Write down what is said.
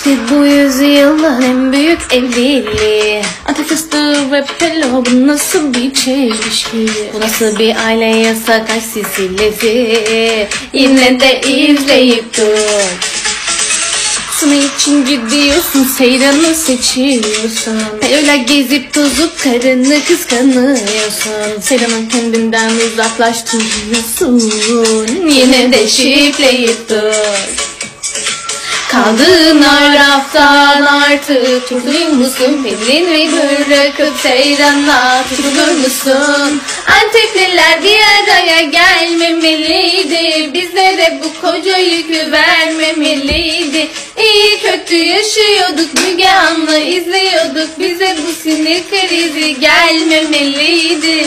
İşte bu yüzyılın en büyük evliliği. Antep fıstığı ve pelo bu nasıl bir çelişki Bu nasıl bir aile yasak ay silsilesi Yine de izleyip dur. Sana için gidiyorsun seyranı seçiyorsun. Öyle gezip tozup karını kıskanıyorsun. Seyranın kendinden uzaklaştırıyorsun. Yine de şipleyip dur Kaldığın araftan artık. Kurtulur musun? Pelini bırakıp seyrana tutulur musun? Antepliler bir araya gelmemeliydi. Bizlere bu koca yükü vermemeliydi. İyi kötü yaşıyorduk Müge Anlı izliyorduk. Bize bu sinir krizi gelmemeliydi